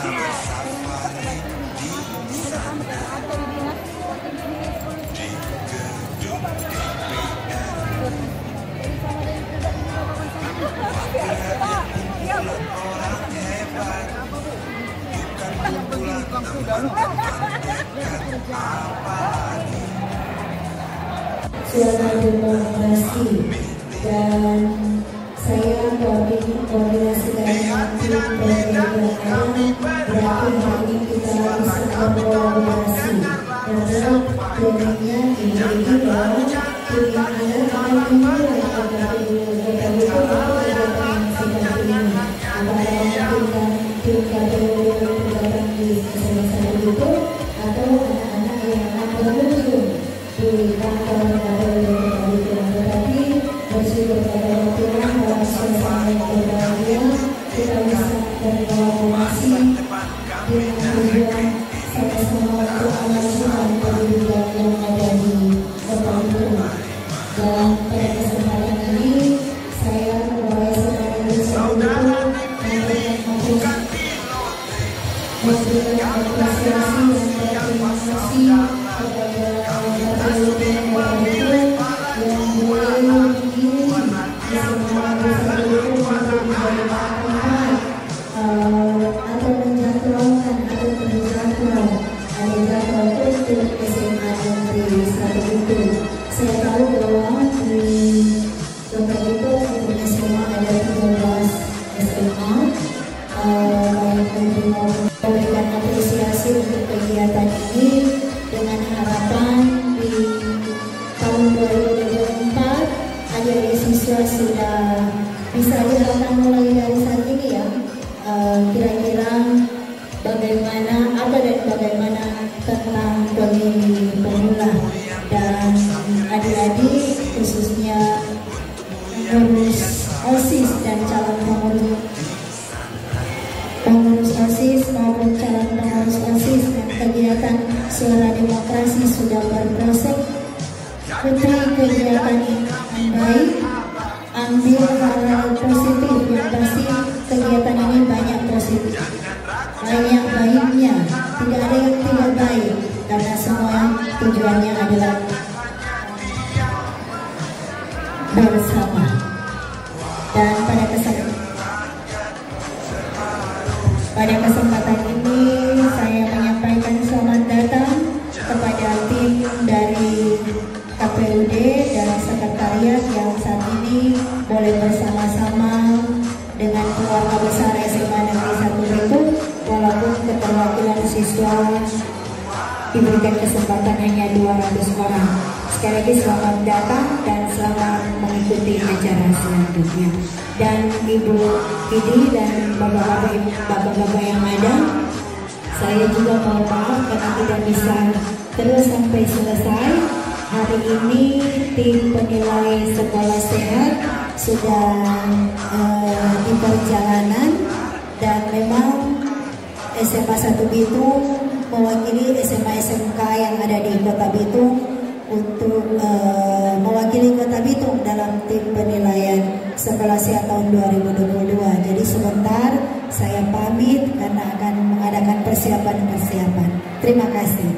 suara Thank you. Bisa dilakukan mulai dari saat ini ya. Kira-kira bagaimana apa dan bagaimana tentang pemilih pemula dan adik-adik khususnya pengurus OSIS dan calon pengurus pengurus OSIS maupun calon pengurus OSIS dan kegiatan suara demokrasi sudah berproses. Putri kegiatan ini baik ambil hal-hal tujuannya adalah bersama dan pada kesempatan pada kesempatan ini kesempatan hanya 200 orang. Sekali lagi selamat datang dan selamat mengikuti acara selanjutnya. Dan Ibu Fidi dan bapak-bapak yang ada, saya juga mohon maaf karena tidak bisa terus sampai selesai. Hari ini tim penilai sekolah sehat sudah uh, di perjalanan dan memang SMA 1 Bitung mewakili SMA SMK yang ada di Kota Bitung untuk uh, mewakili Kota Bitung dalam tim penilaian sekolah sehat tahun 2022. Jadi sebentar saya pamit karena akan mengadakan persiapan-persiapan. Terima kasih.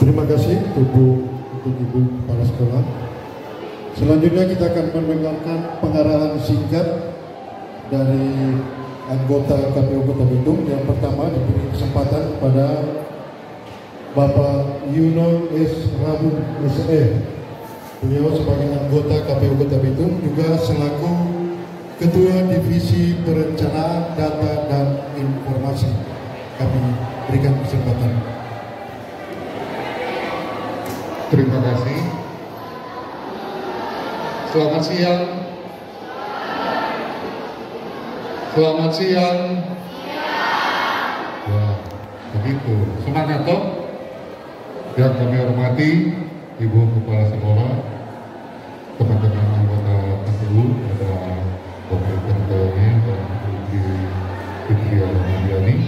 Terima kasih untuk Ibu Kepala Sekolah. Selanjutnya kita akan mendengarkan pengarahan singkat dari anggota KPU Kota Bandung. Yang pertama diberi kesempatan kepada Bapak Yuno S. Rabu SE. Beliau sebagai anggota KPU Kota Bandung juga selaku Ketua Divisi Perencanaan Data dan Informasi. Kami berikan kesempatan. Terima kasih. Selamat siang. Selamat siang. Ya, begitu. Semangat toh. Yang kami hormati Ibu Kepala Sekolah, teman-teman anggota KPU, ada Bapak Ketuanya dan Ibu Fitria Ramadhani.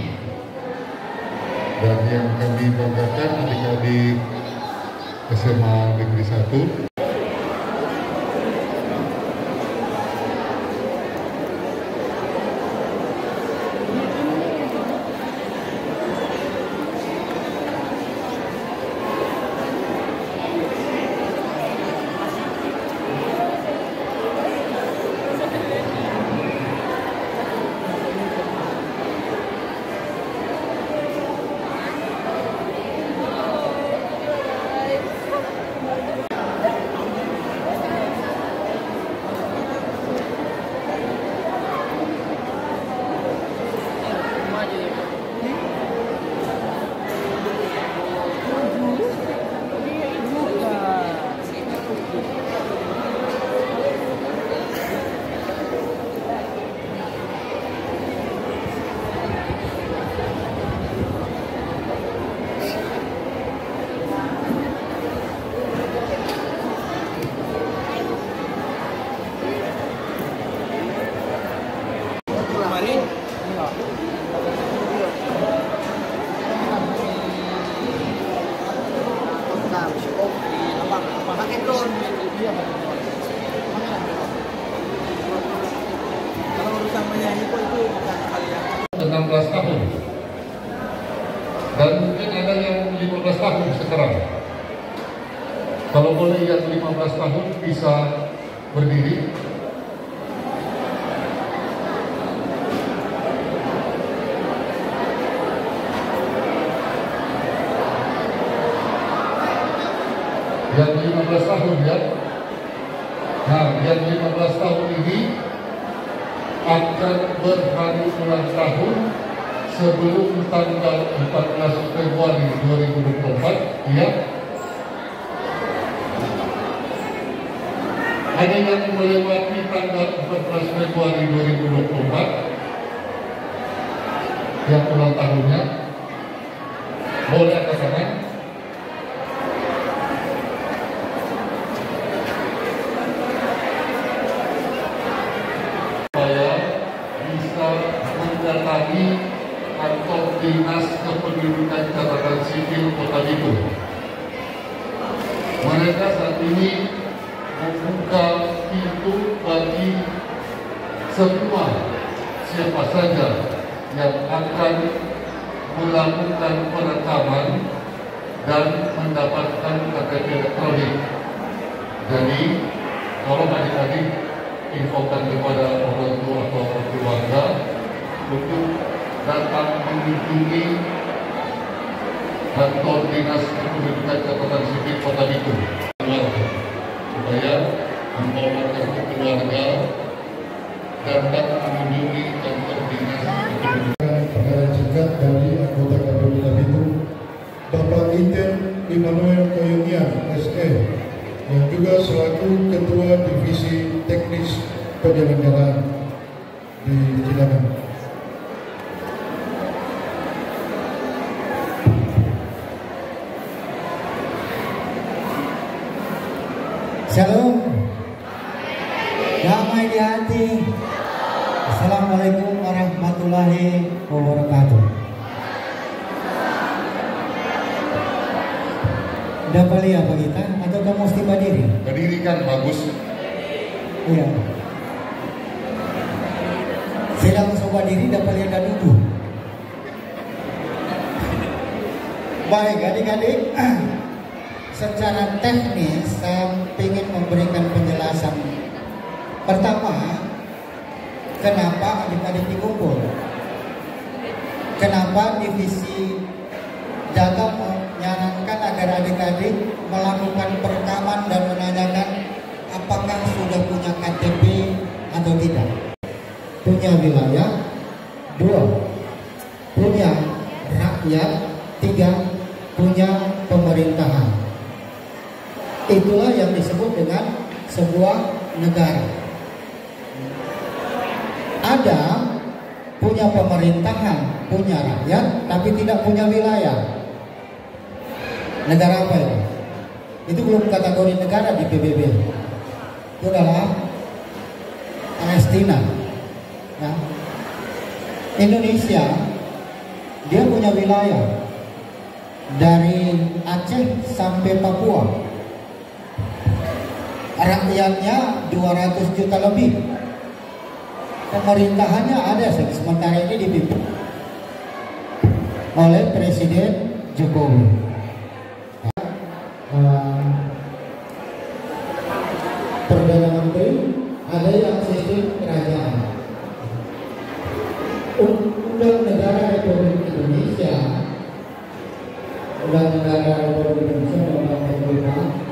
dan yang kami banggakan adik-adik SMA Negeri 1 pakai drone kalau urusan menyanyi kok itu bukan hal yang 16 tahun dan mungkin ada yang 15 tahun sekarang. Kalau boleh yang 15 tahun bisa berdiri yang 15 tahun ya nah yang 15 tahun ini akan berhari ulang tahun sebelum tanggal 14 Februari 2024 ya. Ada yang melewati tanggal 14 Februari 2024 yang ulang tahunnya. Boleh angkat tangan saya bisa mendatangi kantor dinas kependudukan catatan sipil kota Bitung. Mereka saat ini membuka pintu bagi semua siapa saja yang akan melakukan perekaman dan mendapatkan KTP elektronik. Jadi, kalau adik-adik infokan kepada orang tua atau keluarga untuk datang mengunjungi kantor dinas kependudukan catatan sipil kota Bitung supaya membawa kartu keluarga datang mengunjungi kantor dinas kependudukan singkat dari anggota KPU Bitung Bapak Iten Immanuel Koyunian SE yang juga selaku Ketua Divisi Teknis Penyelenggaraan di Cilangan. Shalom. Damai di hati. Assalamualaikum warahmatullahi wabarakatuh. Udah balik apa kita? Atau kamu mesti berdiri? berdiri kan bagus Iya. Saya langsung berdiri dapat lihat dan duduk. Baik adik-adik, secara teknis saya ingin memberikan penjelasan. Pertama, kenapa adik-adik dikumpul? Kenapa divisi jaga menyarankan agar adik-adik melakukan perekaman dan menanyakan apakah sudah punya KTP atau tidak? Punya wilayah, dua, punya rakyat, tiga, punya pemerintahan. Itulah yang disebut dengan sebuah negara. Ada punya pemerintahan, punya rakyat, tapi tidak punya wilayah. Negara apa itu? Itu belum kategori negara di PBB. Itu adalah Palestina. Nah, Indonesia dia punya wilayah, dari Aceh sampai Papua. Rakyatnya 200 juta lebih. Pemerintahannya ada sementara ini dipimpin oleh Presiden Jokowi. Uh, Perdana Menteri ada yang sistem kerajaan. Undang Negara Republik Indonesia Undang Negara Republik Indonesia Undang Pemerintah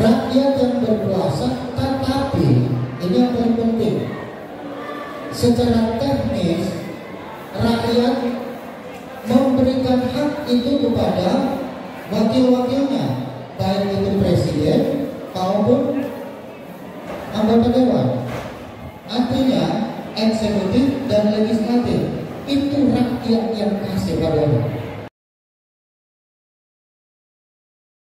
Rakyat yang berkuasa, tetapi ini yang paling penting. Secara teknis, rakyat memberikan hak itu kepada wakil-wakilnya, baik itu presiden maupun anggota dewan. Artinya, eksekutif dan legislatif itu rakyat yang kasih pada